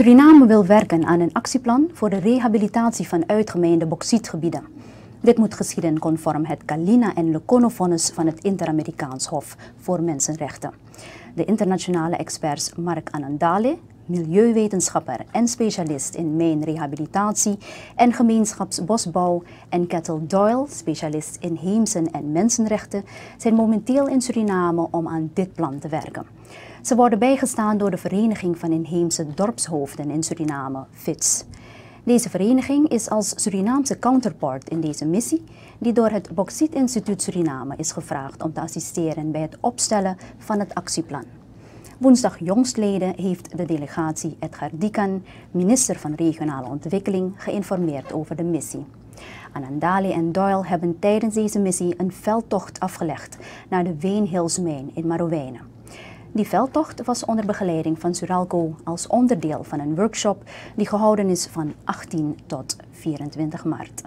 Suriname wil werken aan een actieplan voor de rehabilitatie van uitgemeende bauxietgebieden. Dit moet geschieden conform het Kalina en Lecono-vonnis van het Inter-Amerikaans Hof voor Mensenrechten. De internationale experts Mark Anandale, milieuwetenschapper en specialist in mijnrehabilitatie en gemeenschapsbosbouw, en Kettle Doyle, specialist in heemsen en mensenrechten, zijn momenteel in Suriname om aan dit plan te werken. Ze worden bijgestaan door de Vereniging van Inheemse Dorpshoofden in Suriname, FITS. Deze vereniging is als Surinaamse counterpart in deze missie, die door het Bauxiet Instituut Suriname is gevraagd om te assisteren bij het opstellen van het actieplan. Woensdag jongstleden heeft de delegatie Edgar Dikan, minister van Regionale Ontwikkeling, geïnformeerd over de missie. Anandale en Doyle hebben tijdens deze missie een veldtocht afgelegd naar de Weenhillsmijn in Marowijnen. Die veldtocht was onder begeleiding van Suralco als onderdeel van een workshop die gehouden is van 18 tot 24 maart.